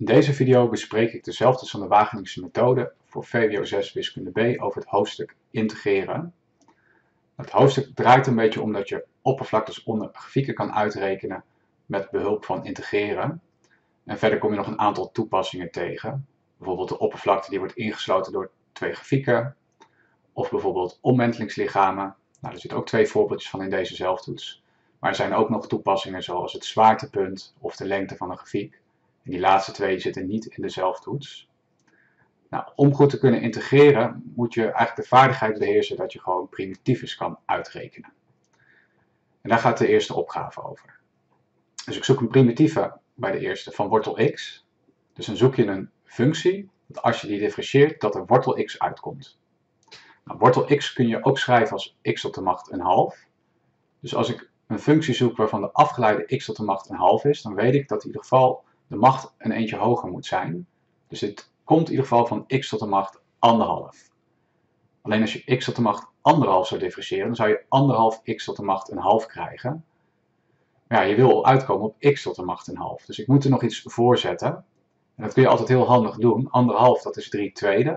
In deze video bespreek ik dezelfde van de Wageningse methode voor VWO 6 wiskunde B over het hoofdstuk integreren. Het hoofdstuk draait een beetje om dat je oppervlaktes onder grafieken kan uitrekenen met behulp van integreren. En verder kom je nog een aantal toepassingen tegen. Bijvoorbeeld de oppervlakte die wordt ingesloten door twee grafieken. Of bijvoorbeeld omwentelingslichamen. Nou, er zitten ook twee voorbeeldjes van in deze zelftoets. Maar er zijn ook nog toepassingen zoals het zwaartepunt of de lengte van een grafiek. Die laatste twee zitten niet in de zelftoets. Nou, om goed te kunnen integreren moet je eigenlijk de vaardigheid beheersen dat je gewoon primitiefjes kan uitrekenen. En daar gaat de eerste opgave over. Dus ik zoek een primitieve bij de eerste van wortel x. Dus dan zoek je een functie, dat als je die differentieert, dat er wortel x uitkomt. Nou, wortel x kun je ook schrijven als x tot de macht een half. Dus als ik een functie zoek waarvan de afgeleide x tot de macht een half is, dan weet ik dat in ieder geval de macht een eentje hoger moet zijn. Dus dit komt in ieder geval van x tot de macht anderhalf. Alleen als je x tot de macht anderhalf zou differentiëren, dan zou je anderhalf x tot de macht een half krijgen. Maar ja, je wil uitkomen op x tot de macht een half. Dus ik moet er nog iets voor zetten. En dat kun je altijd heel handig doen. Anderhalf, dat is 3 tweede.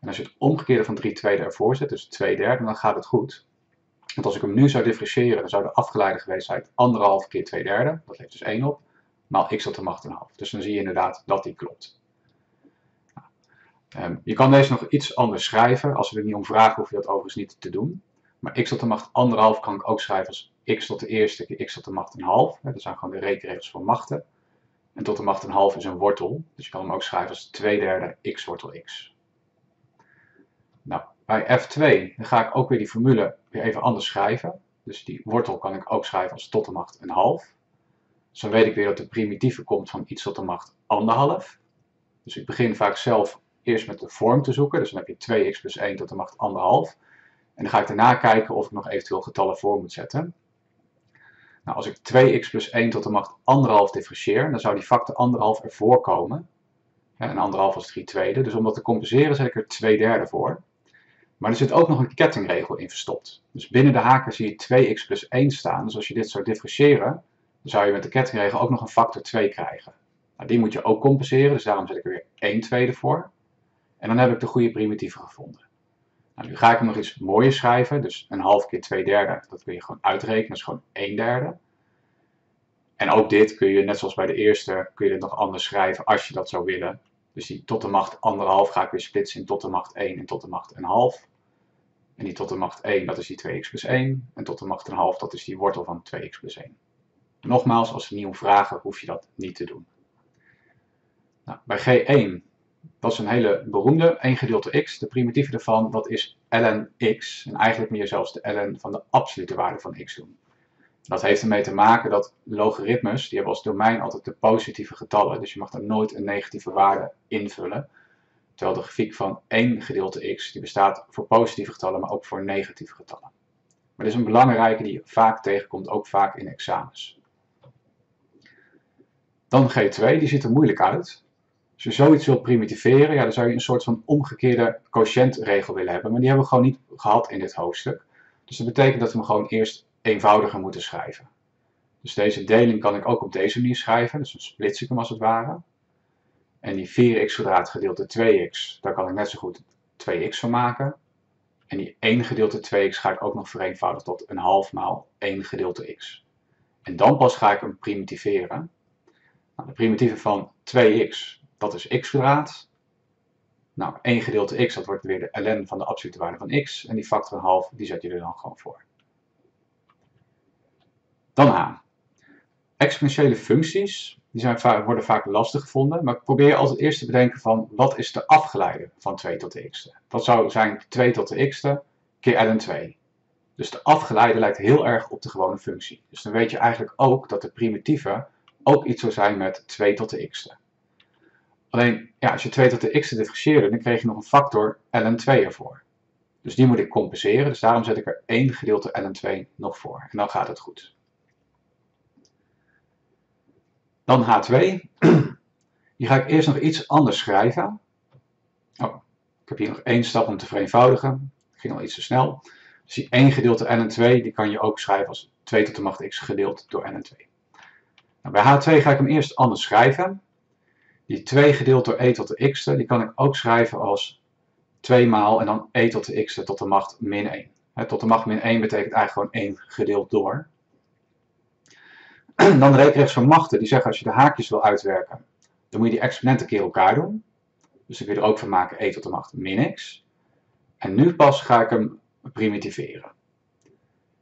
En als je het omgekeerde van 3 tweede ervoor zet, dus 2 derde, dan gaat het goed. Want als ik hem nu zou differentiëren, dan zou de afgeleide geweest zijn anderhalf keer 2 derde. Dat levert dus 1 op. Maal x tot de macht een half. Dus dan zie je inderdaad dat die klopt. Um, je kan deze nog iets anders schrijven. Als we er niet om vragen, hoef je dat overigens niet te doen. Maar x tot de macht anderhalf kan ik ook schrijven als x tot de eerste keer x tot de macht een half. Dat zijn gewoon de rekenregels voor machten. En tot de macht een half is een wortel. Dus je kan hem ook schrijven als 2 derde x wortel x. Nou, bij f2 dan ga ik ook weer die formule weer even anders schrijven. Dus die wortel kan ik ook schrijven als tot de macht een half. Dus dan weet ik weer dat de primitieve komt van iets tot de macht anderhalf. Dus ik begin vaak zelf eerst met de vorm te zoeken. Dus dan heb je 2x plus 1 tot de macht anderhalf. En dan ga ik daarna kijken of ik nog eventueel getallen voor moet zetten. Nou, als ik 2x plus 1 tot de macht anderhalf differentieer, dan zou die factor anderhalf ervoor komen. En anderhalf was 3 tweede. Dus om dat te compenseren zet ik er 2 derde voor. Maar er zit ook nog een kettingregel in verstopt. Dus binnen de haken zie je 2x plus 1 staan. Dus als je dit zou differentiëren, zou je met de kettingregel ook nog een factor 2 krijgen. Nou, die moet je ook compenseren, dus daarom zet ik er weer 1 tweede voor. En dan heb ik de goede primitieve gevonden. Nou, nu ga ik hem nog iets mooier schrijven. Dus een half keer 2 derde, dat kun je gewoon uitrekenen. Dat is gewoon 1 derde. En ook dit kun je, net zoals bij de eerste, kun je dit nog anders schrijven als je dat zou willen. Dus die tot de macht anderhalf ga ik weer splitsen in tot de macht 1 en tot de macht een half. En die tot de macht 1, dat is die 2x plus 1. En tot de macht een half, dat is die wortel van 2x plus 1. Nogmaals, als ze niet om vragen, hoef je dat niet te doen. Nou, bij G1 dat is een hele beroemde, 1 gedeelte x. De primitieve daarvan, dat is ln x. En eigenlijk moet je zelfs de ln van de absolute waarde van x doen. Dat heeft ermee te maken dat logaritmes, die hebben als domein altijd de positieve getallen. Dus je mag daar nooit een negatieve waarde invullen. Terwijl de grafiek van 1 gedeelte x, die bestaat voor positieve getallen, maar ook voor negatieve getallen. Maar dit is een belangrijke die je vaak tegenkomt, ook vaak in examens. Dan G2, die ziet er moeilijk uit. Als je zoiets wilt primitiveren, ja, dan zou je een soort van omgekeerde quotiëntregel willen hebben. Maar die hebben we gewoon niet gehad in dit hoofdstuk. Dus dat betekent dat we hem gewoon eerst eenvoudiger moeten schrijven. Dus deze deling kan ik ook op deze manier schrijven. Dus dan splits ik hem als het ware. En die 4x kwadraat gedeeld door 2x, daar kan ik net zo goed 2x van maken. En die 1 gedeeld door 2x ga ik ook nog vereenvoudigen tot een half maal 1 gedeeld door x. En dan pas ga ik hem primitiveren. De primitieve van 2x, dat is x kwadraat. Nou, 1 gedeelte x, dat wordt weer de ln van de absolute waarde van x. En die factor een half, die zet je er dan gewoon voor. Dan h. Exponentiële functies, die zijn, worden vaak lastig gevonden. Maar probeer altijd eerst te bedenken van, wat is de afgeleide van 2 tot de x? Dat zou zijn 2 tot de x keer ln 2. Dus de afgeleide lijkt heel erg op de gewone functie. Dus dan weet je eigenlijk ook dat de primitieve ook iets zou zijn met 2 tot de x. Alleen, ja, als je 2 tot de x differentiëren, dan krijg je nog een factor ln2 ervoor. Dus die moet ik compenseren, dus daarom zet ik er 1 gedeelte ln2 nog voor. En dan gaat het goed. Dan h2. Hier ga ik eerst nog iets anders schrijven. Oh, ik heb hier nog één stap om te vereenvoudigen. Ik ging al iets te snel. Dus die 1 gedeelte ln2, die kan je ook schrijven als 2 tot de macht x gedeeld door ln2. Nou, bij h2 ga ik hem eerst anders schrijven. Die 2 gedeeld door e tot de x'te, die kan ik ook schrijven als 2 maal en dan e tot de x'te tot de macht min 1. He, tot de macht min 1 betekent eigenlijk gewoon 1 gedeeld door. Dan de van machten, die zeggen als je de haakjes wil uitwerken, dan moet je die exponenten keer elkaar doen. Dus ik wil er ook van maken e tot de macht min x. En nu pas ga ik hem primitiveren.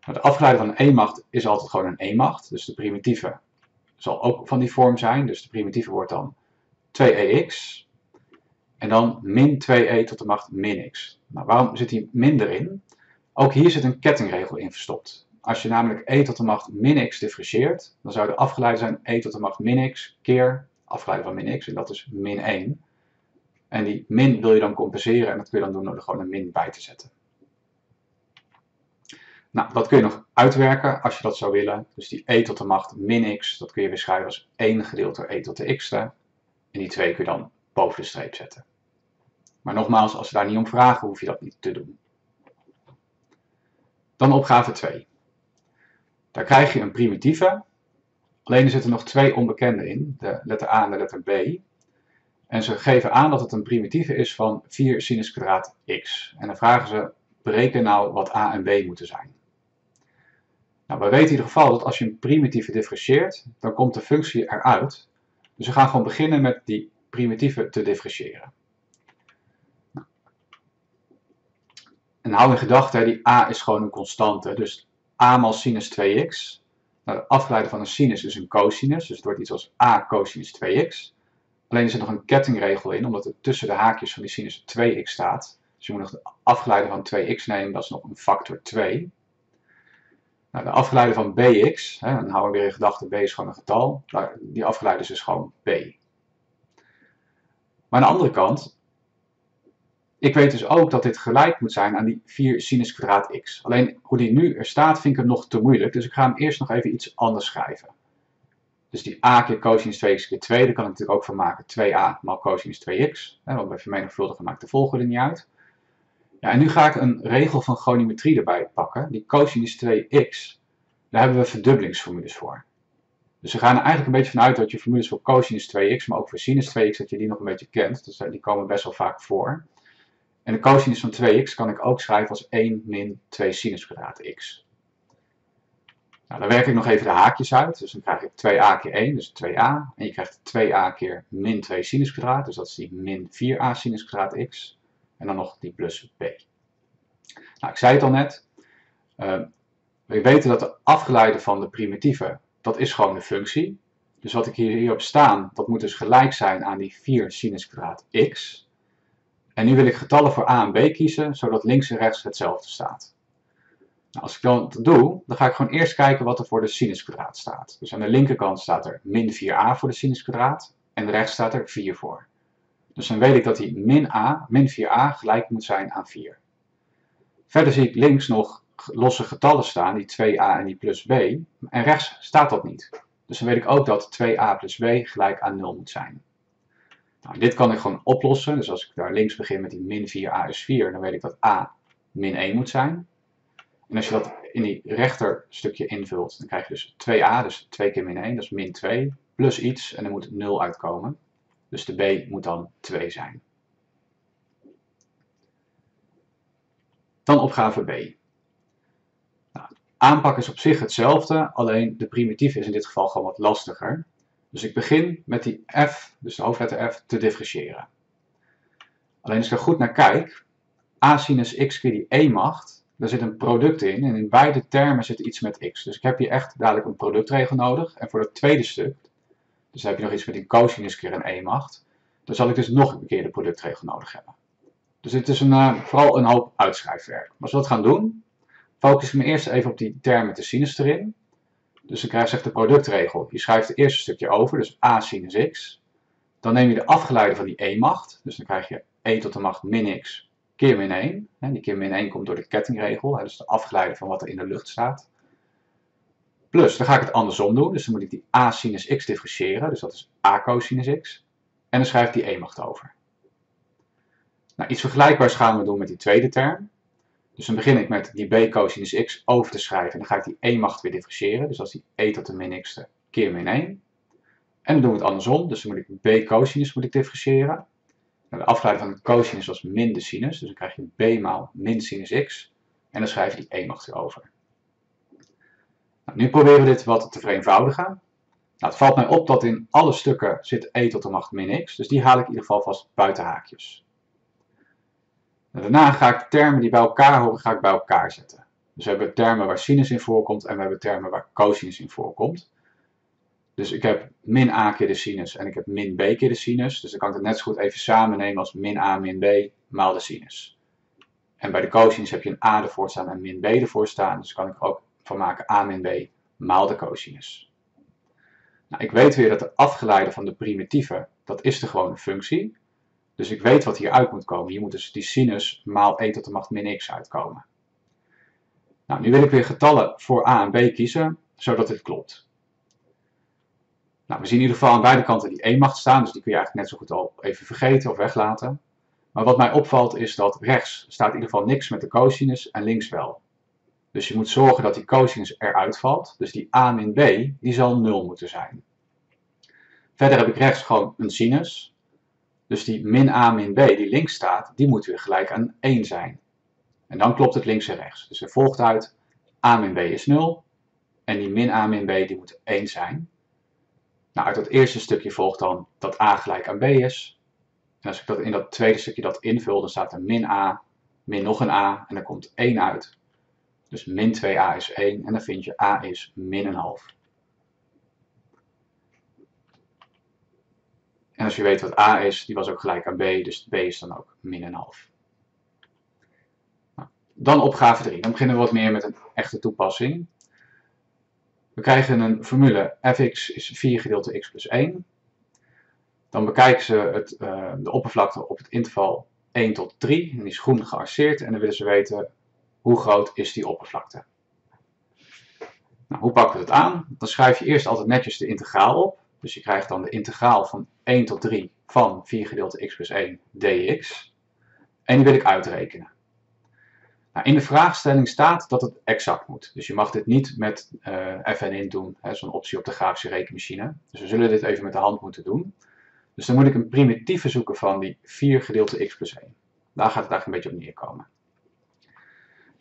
Nou, de afgeleide van een e-macht is altijd gewoon een e-macht. Dus de primitieve zal ook van die vorm zijn. Dus de primitieve wordt dan 2ex. En dan min 2e tot de macht min x. Nou, waarom zit die min erin? Ook hier zit een kettingregel in verstopt. Als je namelijk e tot de macht min x differentieert, dan zou de afgeleide zijn e tot de macht min x keer afgeleide van min x. En dat is min 1. En die min wil je dan compenseren en dat kun je dan doen door er gewoon een min bij te zetten. Nou, dat kun je nog uitwerken als je dat zou willen. Dus die e tot de macht min x, dat kun je weer schrijven als 1 gedeeld door e tot de x'te. En die 2 kun je dan boven de streep zetten. Maar nogmaals, als ze daar niet om vragen, hoef je dat niet te doen. Dan opgave 2. Daar krijg je een primitieve. Alleen er zitten nog twee onbekenden in, de letter a en de letter b. En ze geven aan dat het een primitieve is van 4 sinus kwadraat x. En dan vragen ze, bereken nou wat a en b moeten zijn. Nou, we weten in ieder geval dat als je een primitieve differentieert, dan komt de functie eruit. Dus we gaan gewoon beginnen met die primitieve te differentiëren. Nou. En hou in gedachten, die a is gewoon een constante. Dus a maal sinus 2x. Nou, de afgeleide van een sinus is een cosinus, dus het wordt iets als a cosinus 2x. Alleen er zit nog een kettingregel in, omdat er tussen de haakjes van die sinus 2x staat. Dus je moet nog de afgeleide van 2x nemen, dat is nog een factor 2. Nou, de afgeleide van bx, hè, dan houden we weer in gedachten, b is gewoon een getal. Nou, die afgeleide is dus gewoon b. Maar aan de andere kant, ik weet dus ook dat dit gelijk moet zijn aan die 4 sinus kwadraat x. Alleen hoe die nu er staat vind ik het nog te moeilijk, dus ik ga hem eerst nog even iets anders schrijven. Dus die a keer cosinus 2x keer 2, daar kan ik natuurlijk ook van maken 2a maal cosinus 2x. Hè, want bij vermenigvuldigen maakt de volgorde niet uit. Ja, en nu ga ik een regel van goniometrie erbij pakken. Die cosinus 2x, daar hebben we verdubbelingsformules voor. Dus we gaan er eigenlijk een beetje vanuit dat je formules voor cosinus 2x, maar ook voor sinus 2x, dat je die nog een beetje kent. Dus die komen best wel vaak voor. En de cosinus van 2x kan ik ook schrijven als 1 min 2 sinus kwadraat x. Nou, dan werk ik nog even de haakjes uit. Dus dan krijg ik 2a keer 1, dus 2a. En je krijgt 2a keer min 2 sinus kwadraat, dus dat is die min 4a sinus kwadraat x. En dan nog die plus b. Nou, ik zei het al net. Uh, we weten dat de afgeleide van de primitieve, dat is gewoon de functie. Dus wat ik hier, hierop staan, dat moet dus gelijk zijn aan die 4 sinus kwadraat x. En nu wil ik getallen voor a en b kiezen, zodat links en rechts hetzelfde staat. Nou, als ik dat doe, dan ga ik gewoon eerst kijken wat er voor de sinus kwadraat staat. Dus aan de linkerkant staat er min 4a voor de sinus kwadraat en rechts staat er 4 voor. Dus dan weet ik dat die min a, min 4a, gelijk moet zijn aan 4. Verder zie ik links nog losse getallen staan, die 2a en die plus b. En rechts staat dat niet. Dus dan weet ik ook dat 2a plus b gelijk aan 0 moet zijn. Nou, dit kan ik gewoon oplossen. Dus als ik daar links begin met die min 4a is 4, dan weet ik dat a min 1 moet zijn. En als je dat in die rechter stukje invult, dan krijg je dus 2a, dus 2 keer min 1, dat is min 2, plus iets en er moet 0 uitkomen. Dus de b moet dan 2 zijn. Dan opgave b. Nou, aanpak is op zich hetzelfde, alleen de primitieve is in dit geval gewoon wat lastiger. Dus ik begin met die f, dus de hoofdletter f, te differentiëren. Alleen als ik er goed naar kijk, a sinus x keer die e-macht, daar zit een product in en in beide termen zit iets met x. Dus ik heb hier echt dadelijk een productregel nodig. En voor dat tweede stuk, dus heb je nog iets met die cosinus keer een e-macht, dan zal ik dus nog een keer de productregel nodig hebben. Dus dit is uh, vooral een hoop uitschrijfwerk. Maar als we dat gaan doen, focus ik me eerst even op die term met de sinus erin. Dus dan krijg je de productregel. Je schrijft het eerste stukje over, dus a sinus x. Dan neem je de afgeleide van die e-macht. Dus dan krijg je e tot de macht min x keer min 1. Die keer min 1 komt door de kettingregel, dus de afgeleide van wat er in de lucht staat. Plus, dan ga ik het andersom doen. Dus dan moet ik die a sinus x differentiëren. Dus dat is a cosinus x. En dan schrijf ik die e-macht over. Nou, iets vergelijkbaars gaan we doen met die tweede term. Dus dan begin ik met die b cosinus x over te schrijven. En dan ga ik die e-macht weer differentiëren. Dus dat is die e tot de min x keer min 1. En dan doen we het andersom, dus dan moet ik b cosinus moet ik differentiëren. Nou, de afgeleide van de cosinus was min de sinus, dus dan krijg je b maal min sinus x. En dan schrijf je die 1 nog erover. Nou, nu proberen we dit wat te vereenvoudigen. Nou, het valt mij op dat in alle stukken zit e tot de macht min x, dus die haal ik in ieder geval vast buiten haakjes. Daarna ga ik termen die bij elkaar horen, ga ik bij elkaar zetten. Dus we hebben termen waar sinus in voorkomt en we hebben termen waar cosinus in voorkomt. Dus ik heb min a keer de sinus en ik heb min b keer de sinus. Dus dan kan ik het net zo goed even samen nemen als min a min b maal de sinus. En bij de cosinus heb je een a ervoor staan en min b ervoor staan. Dus kan ik ook van maken a min b maal de cosinus. Nou, ik weet weer dat de afgeleide van de primitieve, dat is de gewone functie. Dus ik weet wat hier uit moet komen. Hier moet dus die sinus maal e tot de macht min x uitkomen. Nou, nu wil ik weer getallen voor a en b kiezen, zodat dit klopt. Nou, we zien in ieder geval aan beide kanten die 1 macht staan, dus die kun je eigenlijk net zo goed al even vergeten of weglaten. Maar wat mij opvalt is dat rechts staat in ieder geval niks met de cosinus en links wel. Dus je moet zorgen dat die cosinus eruit valt, dus die a min b, die zal 0 moeten zijn. Verder heb ik rechts gewoon een sinus, dus die min a min b die links staat, die moet weer gelijk aan 1 zijn. En dan klopt het links en rechts. Dus er volgt uit a min b is 0 en die min a min b die moet 1 zijn. Nou, uit dat eerste stukje volgt dan dat a gelijk aan b is. En als ik dat in dat tweede stukje dat invul, dan staat er min a, min nog een a en dan komt 1 uit. Dus min 2a is 1 en dan vind je a is min een half. En als je weet wat a is, die was ook gelijk aan b, dus b is dan ook min een half. Nou, dan opgave 3. Dan beginnen we wat meer met een echte toepassing. We krijgen een formule fx is 4 gedeelte x plus 1. Dan bekijken ze het, uh, de oppervlakte op het interval 1 tot 3. En die is groen gearceerd. En dan willen ze weten hoe groot is die oppervlakte. Nou, hoe pakken we het aan? Dan schrijf je eerst altijd netjes de integraal op. Dus je krijgt dan de integraal van 1 tot 3 van 4 gedeelte x plus 1 dx. En die wil ik uitrekenen. Nou, in de vraagstelling staat dat het exact moet. Dus je mag dit niet met uh, eh, FN doen, zo'n optie op de grafische rekenmachine. Dus we zullen dit even met de hand moeten doen. Dus dan moet ik een primitieve zoeken van die 4 gedeelte x plus 1. Daar gaat het eigenlijk een beetje op neerkomen.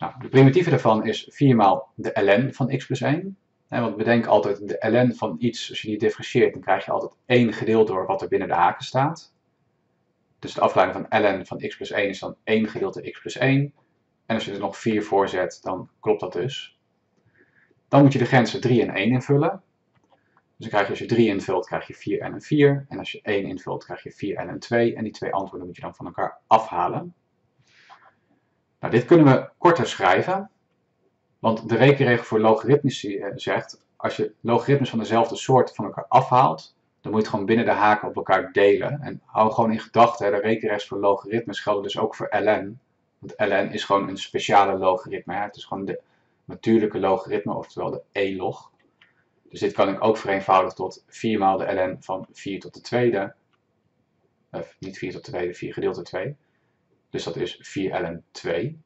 Nou, de primitieve daarvan is 4 maal de ln van x plus 1. want bedenk altijd, de ln van iets, als je die differentieert, dan krijg je altijd 1 gedeeld door wat er binnen de haken staat. Dus de afleiding van ln van x plus 1 is dan 1 gedeelte x plus 1. En als je er nog 4 voor zet, dan klopt dat dus. Dan moet je de grenzen 3 en 1 invullen. Dus dan krijg je als je 3 invult, krijg je 4 en een 4. En als je 1 invult, krijg je 4 en een 2. En die twee antwoorden moet je dan van elkaar afhalen. Nou, dit kunnen we korter schrijven. Want de rekenregel voor logaritmes eh, zegt, als je logaritmes van dezelfde soort van elkaar afhaalt, dan moet je het gewoon binnen de haken op elkaar delen. En hou gewoon in gedachten, de rekenregels voor logaritmes gelden dus ook voor ln. Want ln is gewoon een speciale logaritme. Het is gewoon de natuurlijke logaritme, oftewel de e-log. Dus dit kan ik ook vereenvoudigen tot 4 maal de ln van 4 tot de tweede. Of niet 4 tot de tweede, 4 gedeeld door 2. Dus dat is 4 ln 2.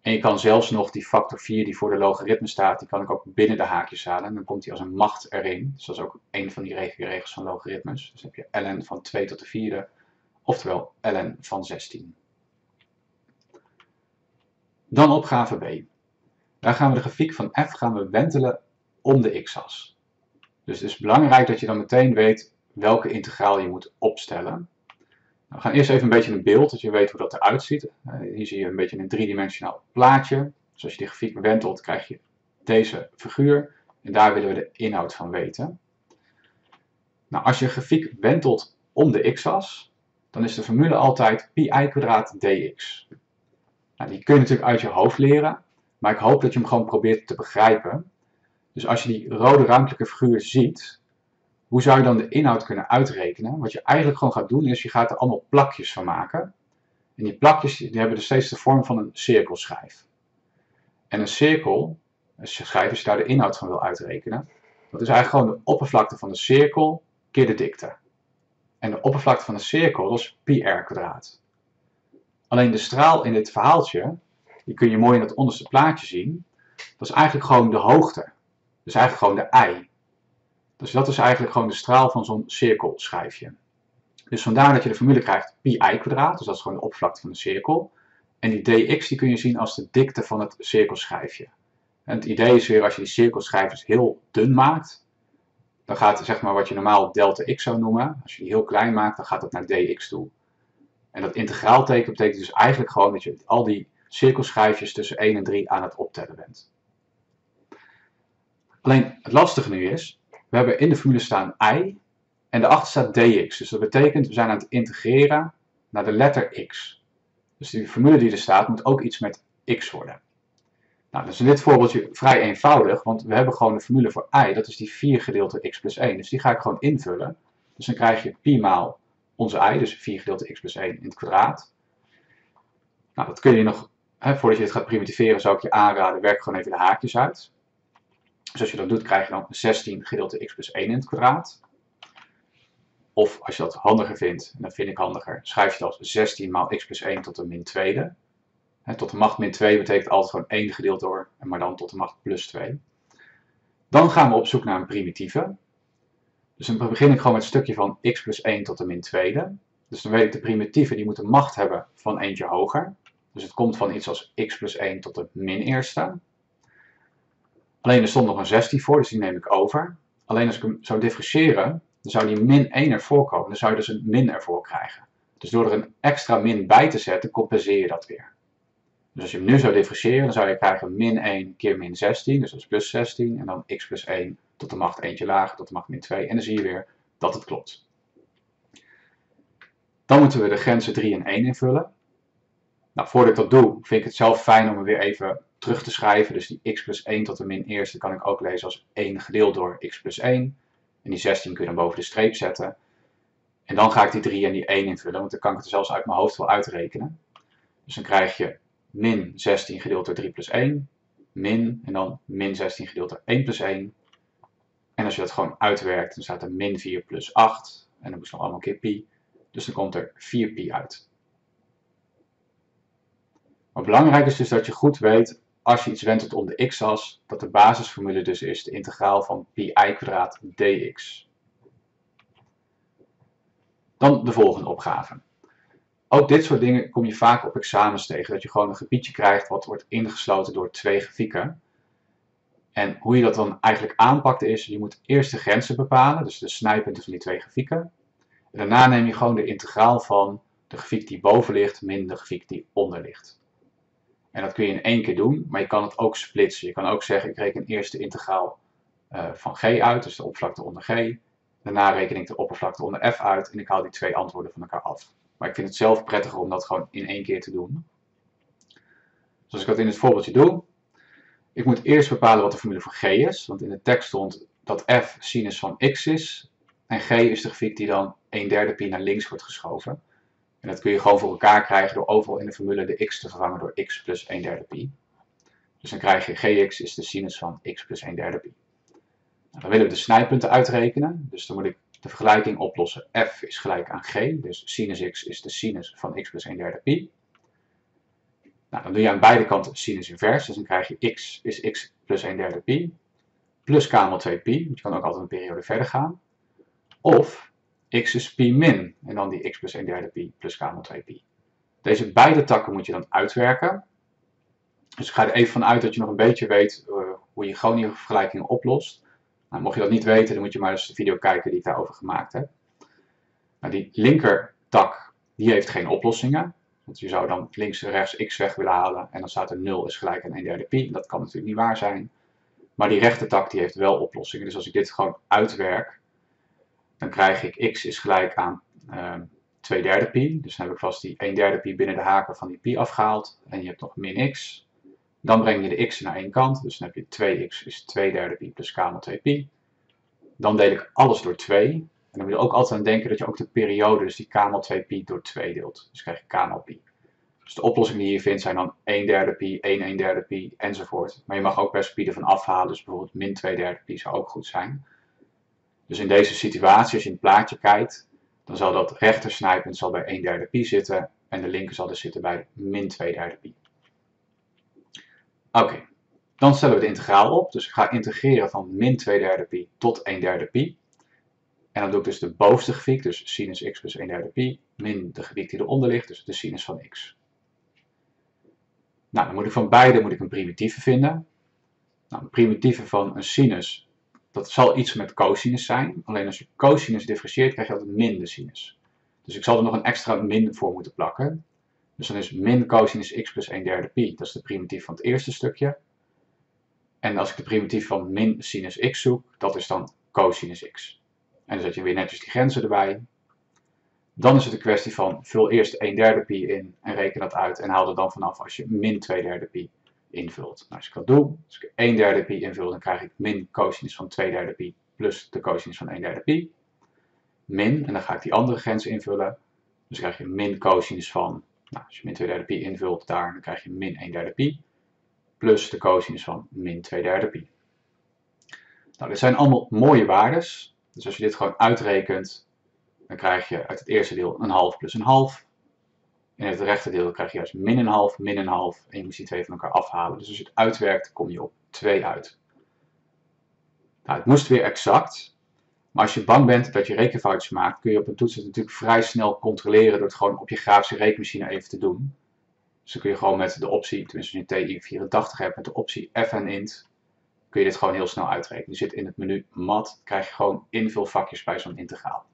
En je kan zelfs nog die factor 4 die voor de logaritme staat, die kan ik ook binnen de haakjes halen. En dan komt die als een macht erin. Dus dat is ook een van die regels van logaritmes. Dus heb je ln van 2 tot de vierde, oftewel ln van 16. Dan opgave B. Daar gaan we de grafiek van f gaan we wentelen om de x-as. Dus het is belangrijk dat je dan meteen weet welke integraal je moet opstellen. We gaan eerst even een beetje een beeld, dat je weet hoe dat eruit ziet. Uh, hier zie je een beetje een driedimensionaal plaatje. Dus als je die grafiek wentelt, krijg je deze figuur. En daar willen we de inhoud van weten. Nou, als je grafiek wentelt om de x-as, dan is de formule altijd pi kwadraat dx. Nou, die kun je natuurlijk uit je hoofd leren, maar ik hoop dat je hem gewoon probeert te begrijpen. Dus als je die rode ruimtelijke figuur ziet, hoe zou je dan de inhoud kunnen uitrekenen? Wat je eigenlijk gewoon gaat doen is, je gaat er allemaal plakjes van maken. En die plakjes die hebben dus steeds de vorm van een cirkelschijf. En een cirkel, een schijf, als je daar de inhoud van wil uitrekenen, dat is eigenlijk gewoon de oppervlakte van de cirkel keer de dikte. En de oppervlakte van de cirkel, dat is pi r kwadraat. Alleen de straal in dit verhaaltje, die kun je mooi in het onderste plaatje zien, dat is eigenlijk gewoon de hoogte. Dus eigenlijk gewoon de i. Dus dat is eigenlijk gewoon de straal van zo'n cirkelschijfje. Dus vandaar dat je de formule krijgt pi kwadraat, dus dat is gewoon de oppervlakte van de cirkel. En die dx die kun je zien als de dikte van het cirkelschijfje. En het idee is weer, als je die cirkelschijfjes heel dun maakt, dan gaat zeg maar wat je normaal delta x zou noemen, als je die heel klein maakt, dan gaat dat naar dx toe. En dat integraalteken betekent dus eigenlijk gewoon dat je al die cirkelschijfjes tussen 1 en 3 aan het optellen bent. Alleen het lastige nu is, we hebben in de formule staan i en daarachter staat dx. Dus dat betekent, we zijn aan het integreren naar de letter x. Dus die formule die er staat, moet ook iets met x worden. Nou, dat is in dit voorbeeldje vrij eenvoudig, want we hebben gewoon de formule voor i, dat is die 4 gedeelte x plus 1. Dus die ga ik gewoon invullen. Dus dan krijg je pi maal onze i, dus 4 gedeelte x plus 1 in het kwadraat. Nou, dat kun je nog, hè, voordat je het gaat primitiveren, zou ik je aanraden, werk gewoon even de haakjes uit. Dus als je dat doet, krijg je dan 16 gedeelte x plus 1 in het kwadraat. Of als je dat handiger vindt, en dat vind ik handiger, schrijf je dat als 16 maal x plus 1 tot de min tweede. tot de macht min 2 betekent altijd gewoon 1 gedeeld door, maar dan tot de macht plus 2. Dan gaan we op zoek naar een primitieve. Dus dan begin ik gewoon met een stukje van x plus 1 tot de min tweede. Dus dan weet ik de primitieve die moet een macht hebben van eentje hoger. Dus het komt van iets als x plus 1 tot de min eerste. Alleen er stond nog een 16 voor, dus die neem ik over. Alleen als ik hem zou differentiëren, dan zou die min 1 ervoor komen. Dan zou je dus een min ervoor krijgen. Dus door er een extra min bij te zetten, compenseer je dat weer. Dus als je hem nu zou differentiëren, dan zou je krijgen min 1 keer min 16, dus dat is plus 16. En dan x plus 1 tot de macht eentje lager, tot de macht min 2. En dan zie je weer dat het klopt. Dan moeten we de grenzen 3 en 1 invullen. Nou, voordat ik dat doe, vind ik het zelf fijn om hem weer even terug te schrijven. Dus die x plus 1 tot de min eerste kan ik ook lezen als 1 gedeeld door x plus 1. En die 16 kun je dan boven de streep zetten. En dan ga ik die 3 en die 1 invullen, want dan kan ik het zelfs uit mijn hoofd wel uitrekenen. Dus dan krijg je min 16 gedeeld door 3 plus 1, min, en dan min 16 gedeeld door 1 plus 1. En als je dat gewoon uitwerkt, dan staat er min 4 plus 8, en dan moet nog allemaal keer pi. Dus dan komt er 4 pi uit. Maar belangrijk is dus dat je goed weet, als je iets wentelt om de x-as, dat de basisformule dus is de integraal van pi kwadraat dx. Dan de volgende opgave. Ook dit soort dingen kom je vaak op examens tegen, dat je gewoon een gebiedje krijgt wat wordt ingesloten door twee grafieken. En hoe je dat dan eigenlijk aanpakt is, je moet eerst de grenzen bepalen, dus de snijpunten van die twee grafieken. En daarna neem je gewoon de integraal van de grafiek die boven ligt min de grafiek die onder ligt. En dat kun je in één keer doen, maar je kan het ook splitsen. Je kan ook zeggen, ik reken eerst de integraal uh, van g uit, dus de oppervlakte onder g. Daarna reken ik de oppervlakte onder f uit en ik haal die twee antwoorden van elkaar af. Maar ik vind het zelf prettiger om dat gewoon in één keer te doen. Dus als ik dat in het voorbeeldje doe, ik moet eerst bepalen wat de formule voor g is, want in de tekst stond dat f sinus van x is en g is de grafiek die dan 1 derde pi naar links wordt geschoven. En dat kun je gewoon voor elkaar krijgen door overal in de formule de x te vervangen door x plus 1 derde pi. Dus dan krijg je gx is de sinus van x plus 1 derde pi. Nou, dan willen we de snijpunten uitrekenen. Dus dan moet ik de vergelijking oplossen. f is gelijk aan g, dus sinus x is de sinus van x plus 1 derde pi. Nou, dan doe je aan beide kanten sinus invers, dus dan krijg je x is x plus 1 derde pi, plus k maal 2 pi, want je kan ook altijd een periode verder gaan. Of x is pi min, en dan die x plus 1 derde pi plus k maal 2 pi. Deze beide takken moet je dan uitwerken. Dus ik ga er even vanuit dat je nog een beetje weet uh, hoe je die vergelijkingen oplost. Nou, mocht je dat niet weten, dan moet je maar eens de video kijken die ik daarover gemaakt heb. Nou, die linker tak, die heeft geen oplossingen. Want je zou dan links en rechts x weg willen halen en dan staat er 0 is gelijk aan 1 derde pi. Dat kan natuurlijk niet waar zijn. Maar die rechter tak die heeft wel oplossingen. Dus als ik dit gewoon uitwerk, dan krijg ik x is gelijk aan uh, 2 derde pi. Dus dan heb ik vast die 1 derde pi binnen de haken van die pi afgehaald. En je hebt nog min x. Dan breng je de x naar één kant. Dus dan heb je 2x is 2 derde pi plus k maal 2 pi. Dan deel ik alles door 2. En dan moet je ook altijd aan denken dat je ook de periode, dus die k maal 2 pi, door 2 deelt. Dus krijg je k maal pi. Dus de oplossingen die je vindt zijn dan 1 derde pi, 1 1 derde pi enzovoort. Maar je mag ook best pi ervan afhalen. Dus bijvoorbeeld min 2 derde pi zou ook goed zijn. Dus in deze situatie, als je in het plaatje kijkt, dan zal dat rechtersnijpunt zal bij 1 derde pi zitten en de linker zal dus zitten bij min 2 derde pi. Oké, Dan stellen we de integraal op. Dus ik ga integreren van min 2 derde pi tot 1 derde pi. En dan doe ik dus de bovenste grafiek, dus sinus x plus 1 derde pi, min de grafiek die eronder ligt, dus de sinus van x. Nou, dan moet ik van beide moet ik een primitieve vinden. Nou, primitieve van een sinus, dat zal iets met cosinus zijn. Alleen als je cosinus differentieert, krijg je altijd min de sinus. Dus ik zal er nog een extra min voor moeten plakken. Dus dan is min cosinus x plus 1 derde pi, dat is de primitief van het eerste stukje. En als ik de primitief van min sinus x zoek, dat is dan cosinus x. En dan zet je weer netjes die grenzen erbij. Dan is het een kwestie van vul eerst 1 derde pi in en reken dat uit en haal er dan vanaf als je min 2 derde pi invult. Nou, als ik dat doe, als ik 1 derde pi invul, dan krijg ik min cosinus van 2 derde pi plus de cosinus van 1 derde pi. Min, en dan ga ik die andere grens invullen. Dus krijg je min cosinus van, nou, als je min 2 derde pi invult daar, dan krijg je min 1 derde pi plus de cosinus van min 2 derde pi. Nou, dit zijn allemaal mooie waardes. Dus als je dit gewoon uitrekent, dan krijg je uit het eerste deel een half plus een half. In het rechte deel krijg je juist min een half, min een half. En je moet die twee van elkaar afhalen. Dus als je het uitwerkt, kom je op 2 uit. Nou, het moest weer exact. Maar als je bang bent dat je rekenfoutjes maakt, kun je op een toets natuurlijk vrij snel controleren door het gewoon op je grafische rekenmachine even te doen. Dus dan kun je gewoon met de optie, tenminste als je een TI-84 hebt, met de optie fn int, kun je dit gewoon heel snel uitrekenen. Je zit in het menu mat, krijg je gewoon invulvakjes bij zo'n integraal.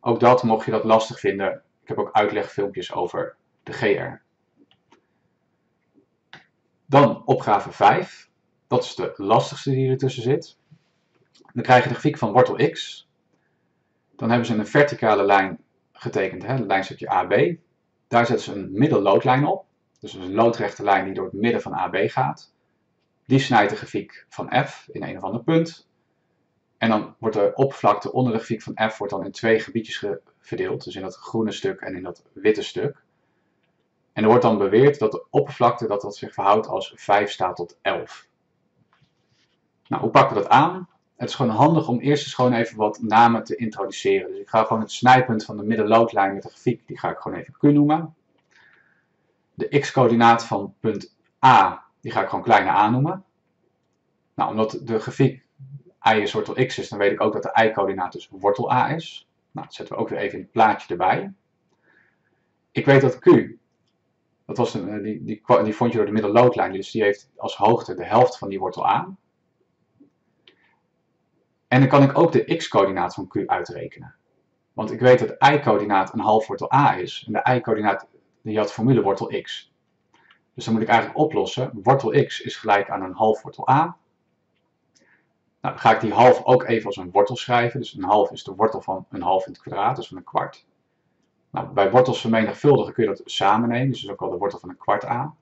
Ook dat, mocht je dat lastig vinden, ik heb ook uitlegfilmpjes over de GR. Dan opgave 5. Dat is de lastigste die ertussen zit. Dan krijg je de grafiek van wortel x. Dan hebben ze een verticale lijn getekend, hè, het lijnstukje AB. Daar zetten ze een middelloodlijn op. Dus een loodrechte lijn die door het midden van AB gaat. Die snijdt de grafiek van f in een of ander punt. En dan wordt de oppervlakte onder de grafiek van f wordt dan in twee gebiedjes verdeeld. Dus in dat groene stuk en in dat witte stuk. En er wordt dan beweerd dat de oppervlakte dat dat zich verhoudt als 5 staat tot 11. Nou, hoe pakken we dat aan? Het is gewoon handig om eerst eens gewoon even wat namen te introduceren. Dus ik ga gewoon het snijpunt van de middenloodlijn met de grafiek, die ga ik gewoon even Q noemen. De x-coördinaat van punt A, die ga ik gewoon kleine a noemen. Nou, omdat de grafiek y is wortel x is, dan weet ik ook dat de y-coördinaat dus wortel a is. Nou, dat zetten we ook weer even in het plaatje erbij. Ik weet dat q, dat was een, die, die, die vond je door de middelloodlijn, dus die heeft als hoogte de helft van die wortel a. En dan kan ik ook de x-coördinaat van q uitrekenen. Want ik weet dat y-coördinaat een half wortel a is. En de y-coördinaat, die had formule wortel x. Dus dan moet ik eigenlijk oplossen. Wortel x is gelijk aan een half wortel a. Nou, ga ik die half ook even als een wortel schrijven. Dus een half is de wortel van een half in het kwadraat, dus van een kwart. Nou, bij wortels vermenigvuldigen kun je dat samen nemen. Dus dat is ook al de wortel van een kwart a.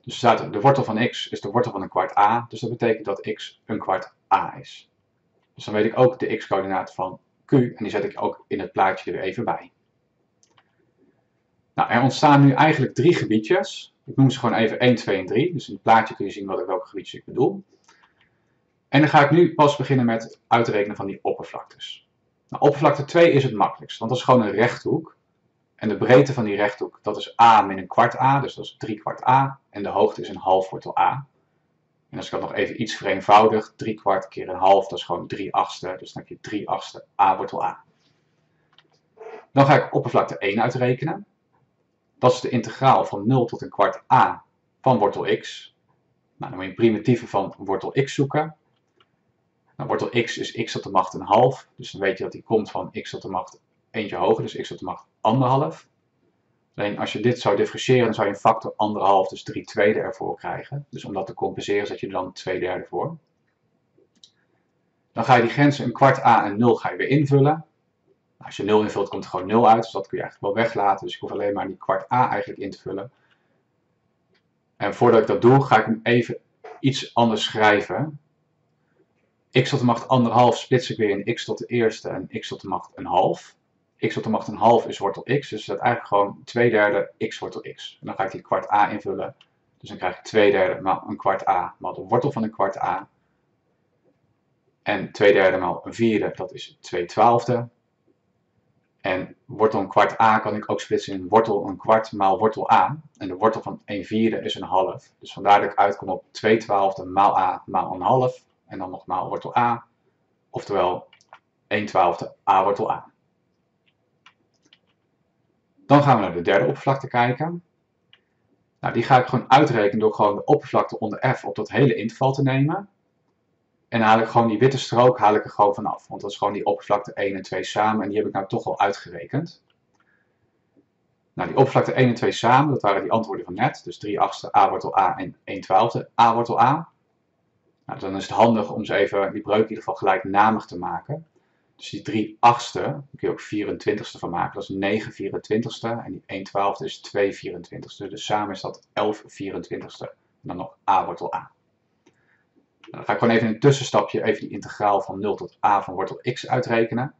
Dus staat de wortel van x is de wortel van een kwart a. Dus dat betekent dat x een kwart a is. Dus dan weet ik ook de x-coördinaat van q en die zet ik ook in het plaatje er even bij. Nou, er ontstaan nu eigenlijk drie gebiedjes. Ik noem ze gewoon even 1, 2 en 3. Dus in het plaatje kun je zien wat, welke gebiedjes ik bedoel. En dan ga ik nu pas beginnen met uitrekenen van die oppervlaktes. Nou, oppervlakte 2 is het makkelijkst, want dat is gewoon een rechthoek. En de breedte van die rechthoek, dat is a min een kwart a, dus dat is 3 kwart a. En de hoogte is een half wortel a. En als ik dat nog even iets vereenvoudig, 3 kwart keer een half, dat is gewoon 3 achtste. Dus dan heb je 3 achtste a wortel a. Dan ga ik oppervlakte 1 uitrekenen. Dat is de integraal van 0 tot een kwart a van wortel x. Nou, dan moet je een primitieve van wortel x zoeken. Nou, wortel x is x tot de macht een half. Dus dan weet je dat die komt van x tot de macht eentje hoger, dus x tot de macht anderhalf. Alleen als je dit zou differentiëren, dan zou je een factor anderhalf, dus 3 tweede ervoor krijgen. Dus om dat te compenseren zet je er dan 2 derde voor. Dan ga je die grenzen een kwart a en 0 ga je weer invullen. Nou, als je 0 invult, komt er gewoon 0 uit, dus dat kun je eigenlijk wel weglaten. Dus ik hoef alleen maar die kwart a eigenlijk in te vullen. En voordat ik dat doe, ga ik hem even iets anders schrijven. X tot de macht anderhalf splits ik weer in x tot de eerste en x tot de macht een half x tot de macht een half is wortel x. Dus dat eigenlijk gewoon 2 derde x wortel x. En dan ga ik die kwart a invullen. Dus dan krijg ik 2 derde maal een kwart a maal de wortel van een kwart a. En 2 derde maal een vierde, dat is 2 twaalfde. En wortel een kwart a kan ik ook splitsen in wortel een kwart maal wortel a. En de wortel van 1 vierde is een half. Dus vandaar dat ik uitkom op 2 twaalfde maal a maal een half. En dan nog maal wortel a. Oftewel 1 twaalfde a wortel a. Dan gaan we naar de derde oppervlakte kijken. Nou, die ga ik gewoon uitrekenen door gewoon de oppervlakte onder f op dat hele interval te nemen. En haal ik gewoon die witte strook haal ik er gewoon vanaf. Want dat is gewoon die oppervlakte 1 en 2 samen. En die heb ik nou toch al uitgerekend. Nou, die oppervlakte 1 en 2 samen, dat waren die antwoorden van net. Dus 3 achtste a wortel a en 1 twaalfde a wortel a. Nou, dan is het handig om ze even, die breuk in ieder geval gelijknamig te maken. Dus die 3 achtste, daar kun je ook 24ste van maken. Dat is 9 24ste. En die 1 twaalfde is 2 24ste. Dus samen is dat 11 24ste. En dan nog a wortel a. Dan ga ik gewoon even in een tussenstapje even die integraal van 0 tot a van wortel x uitrekenen.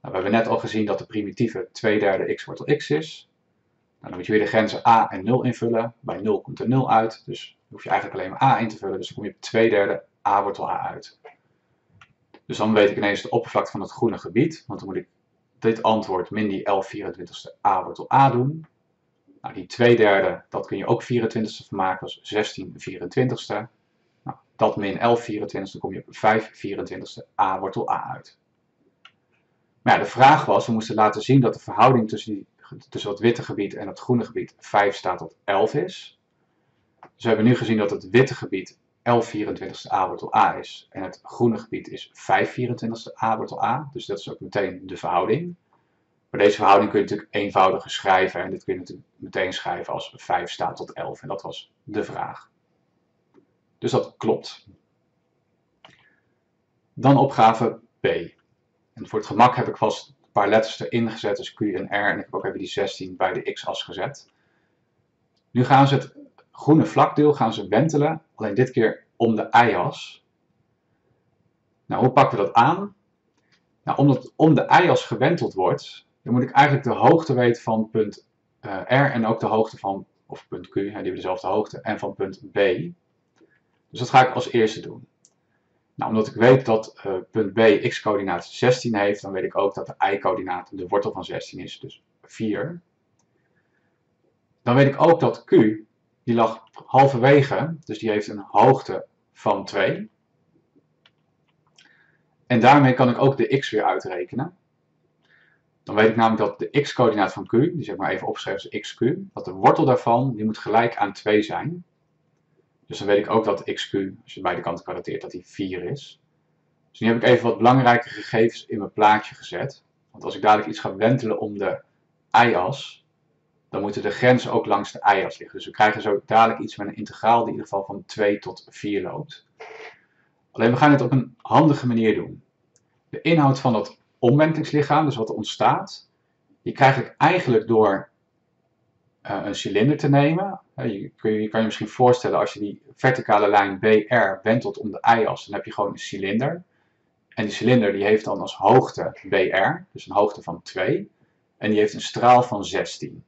Nou, we hebben net al gezien dat de primitieve 2 derde x wortel x is. Nou, dan moet je weer de grenzen a en 0 invullen. Bij 0 komt er 0 uit, dus hoef je eigenlijk alleen maar a in te vullen. Dus dan kom je op 2 derde a wortel a uit. Dus dan weet ik ineens de oppervlakte van het groene gebied. Want dan moet ik dit antwoord min die 11 24ste a wortel a doen. Nou, die 2 derde, dat kun je ook 24ste van maken, is 16 24ste dat min 11 24, dan kom je op 5 24ste a wortel a uit. Maar ja, de vraag was, we moesten laten zien dat de verhouding tussen, die, tussen het witte gebied en het groene gebied 5 staat tot 11 is. Dus we hebben nu gezien dat het witte gebied 11 24ste a wortel a is en het groene gebied is 5 24ste a wortel a. Dus dat is ook meteen de verhouding. Maar deze verhouding kun je natuurlijk eenvoudiger schrijven en dit kun je natuurlijk meteen schrijven als 5 staat tot 11 en dat was de vraag. Dus dat klopt. Dan opgave B. En voor het gemak heb ik vast een paar letters erin gezet, dus Q en R. En ik heb ook even die 16 bij de x-as gezet. Nu gaan ze het groene vlakdeel gaan ze wentelen, alleen dit keer om de y-as. Nou, hoe pakken we dat aan? Nou, omdat om de y-as gewenteld wordt, dan moet ik eigenlijk de hoogte weten van punt uh, R en ook de hoogte van, of punt Q, hè, die hebben dezelfde hoogte, en van punt B. Dus dat ga ik als eerste doen. Nou, omdat ik weet dat uh, punt B x-coördinaat 16 heeft, dan weet ik ook dat de y-coördinaat de wortel van 16 is, dus 4. Dan weet ik ook dat q, die lag halverwege, dus die heeft een hoogte van 2. En daarmee kan ik ook de x weer uitrekenen. Dan weet ik namelijk dat de x-coördinaat van q, die zeg maar even opschrijven als xq, dat de wortel daarvan, die moet gelijk aan 2 zijn. Dus dan weet ik ook dat xq, als je beide kanten kwadrateert, dat die 4 is. Dus nu heb ik even wat belangrijke gegevens in mijn plaatje gezet. Want als ik dadelijk iets ga wentelen om de y-as, dan moeten de grenzen ook langs de y-as liggen. Dus we krijgen zo dadelijk iets met een integraal die in ieder geval van 2 tot 4 loopt. Alleen we gaan het op een handige manier doen. De inhoud van dat omwentelingslichaam, dus wat er ontstaat, die krijg ik eigenlijk door uh, een cilinder te nemen. Je, kun je, je, kan je misschien voorstellen als je die verticale lijn BR wentelt om de y-as, dan heb je gewoon een cilinder. En die cilinder die heeft dan als hoogte BR, dus een hoogte van 2. En die heeft een straal van 16.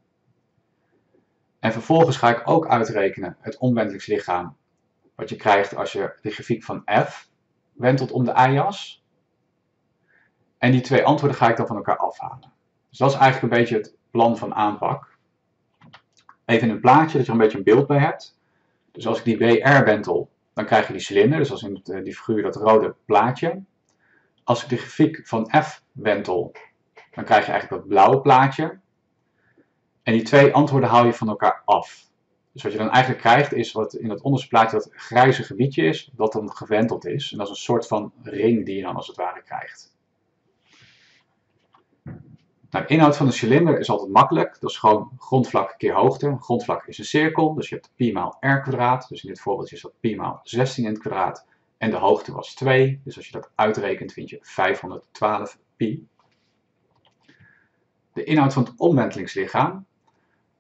En vervolgens ga ik ook uitrekenen het omwentelingslichaam wat je krijgt als je de grafiek van F wentelt om de y-as. En die twee antwoorden ga ik dan van elkaar afhalen. Dus dat is eigenlijk een beetje het plan van aanpak even een plaatje, dat je er een beetje een beeld bij hebt. Dus als ik die BR wentel, dan krijg je die cilinder, dus als in eh, die figuur dat rode plaatje. Als ik de grafiek van F wentel, dan krijg je eigenlijk dat blauwe plaatje. En die twee antwoorden haal je van elkaar af. Dus wat je dan eigenlijk krijgt is wat in dat onderste plaatje dat grijze gebiedje is, dat dan gewenteld is. En dat is een soort van ring die je dan als het ware krijgt. Nou, de inhoud van een cilinder is altijd makkelijk. Dat is gewoon grondvlak keer hoogte. Grondvlak is een cirkel, dus je hebt pi maal r kwadraat. Dus in dit voorbeeldje is dat pi maal 16 in het kwadraat. En de hoogte was 2, dus als je dat uitrekent vind je 512 pi. De inhoud van het omwentelingslichaam.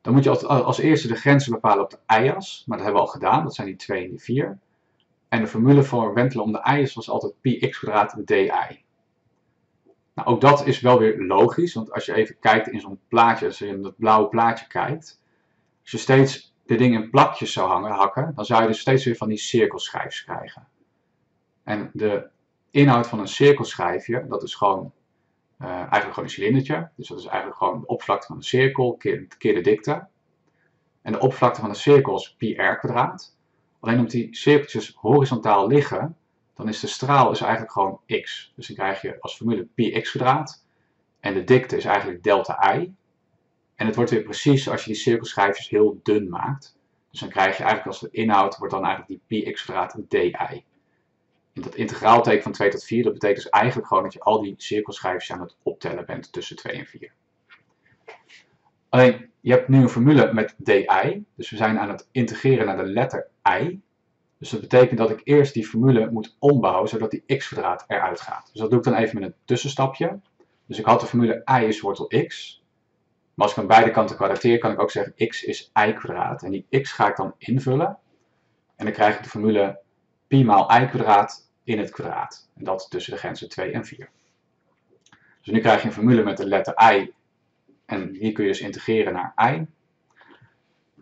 Dan moet je als, als eerste de grenzen bepalen op de y-as. Maar dat hebben we al gedaan, dat zijn die 2 en die 4. En de formule voor wentelen om de y-as was altijd pi x kwadraat di. Nou, ook dat is wel weer logisch, want als je even kijkt in zo'n plaatje, als je in dat blauwe plaatje kijkt, als je steeds de dingen in plakjes zou hangen, hakken, dan zou je dus steeds weer van die cirkelschijfjes krijgen. En de inhoud van een cirkelschijfje, dat is gewoon eigenlijk gewoon een cilindertje. Dus dat is eigenlijk gewoon de oppervlakte van de cirkel keer, keer de dikte. En de oppervlakte van de cirkel is pi r kwadraat. Alleen omdat die cirkeltjes horizontaal liggen, dan is de straal is eigenlijk gewoon x. Dus dan krijg je als formule pi x kwadraat. En de dikte is eigenlijk delta i. En het wordt weer precies als je die cirkelschijfjes heel dun maakt. Dus dan krijg je eigenlijk als de inhoud, wordt dan eigenlijk die pi x kwadraat di. Dat integraalteken van 2 tot 4, dat betekent dus eigenlijk gewoon dat je al die cirkelschijfjes aan het optellen bent tussen 2 en 4. Alleen, je hebt nu een formule met di, dus we zijn aan het integreren naar de letter i. Dus dat betekent dat ik eerst die formule moet ombouwen, zodat die x kwadraat eruit gaat. Dus dat doe ik dan even met een tussenstapje. Dus ik had de formule i is wortel x. Maar als ik aan beide kanten kwadrateer, kan ik ook zeggen x is i kwadraat. En die x ga ik dan invullen. En dan krijg ik de formule pi maal i kwadraat in het kwadraat. En dat tussen de grenzen 2 en 4. Dus nu krijg je een formule met de letter i. En hier kun je dus integreren naar i.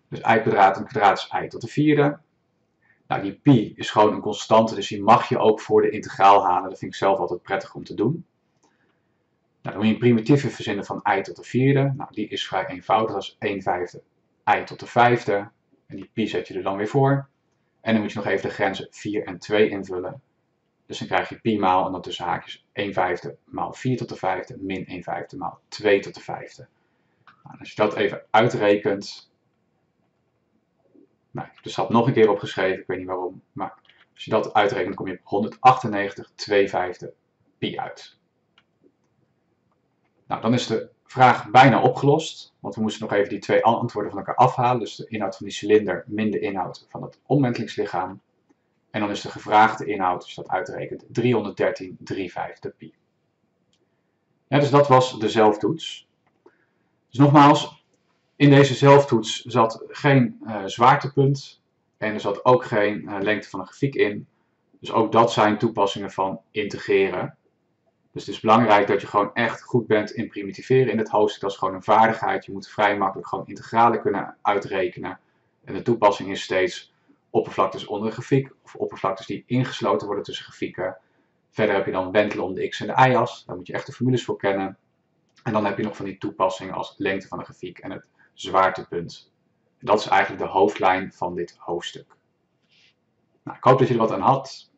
Dus i kwadraat en kwadraat is i tot de vierde. Nou, die pi is gewoon een constante, dus die mag je ook voor de integraal halen. Dat vind ik zelf altijd prettig om te doen. Nou, dan moet je een primitieve verzinnen van i tot de vierde. Nou, die is vrij eenvoudig, dat is 1 vijfde i tot de vijfde. En die pi zet je er dan weer voor. En dan moet je nog even de grenzen 4 en 2 invullen. Dus dan krijg je pi maal en dan tussen haakjes 1 vijfde maal 4 tot de vijfde min 1 vijfde maal 2 tot de vijfde. Nou, als je dat even uitrekent. Nou, ik heb de stap nog een keer opgeschreven, ik weet niet waarom. Maar als je dat uitrekent, kom je op 198 2 vijfde pi uit. Nou, dan is de vraag bijna opgelost, want we moesten nog even die twee antwoorden van elkaar afhalen. Dus de inhoud van die cilinder min de inhoud van het omwentelingslichaam. En dan is de gevraagde inhoud, dus dat uitrekent, 313 3 vijfde pi. Ja, dus dat was de zelftoets. Dus nogmaals, in deze zelftoets zat geen uh, zwaartepunt en er zat ook geen uh, lengte van een grafiek in. Dus ook dat zijn toepassingen van integreren. Dus het is belangrijk dat je gewoon echt goed bent in primitiveren in het hoofdstuk. Dat is gewoon een vaardigheid. Je moet vrij makkelijk gewoon integralen kunnen uitrekenen. En de toepassing is steeds oppervlaktes onder een grafiek of oppervlaktes die ingesloten worden tussen grafieken. Verder heb je dan wentelen om de x en de y-as. Daar moet je echt de formules voor kennen. En dan heb je nog van die toepassingen als lengte van de grafiek en het zwaartepunt. En dat is eigenlijk de hoofdlijn van dit hoofdstuk. Nou, ik hoop dat je er wat aan had.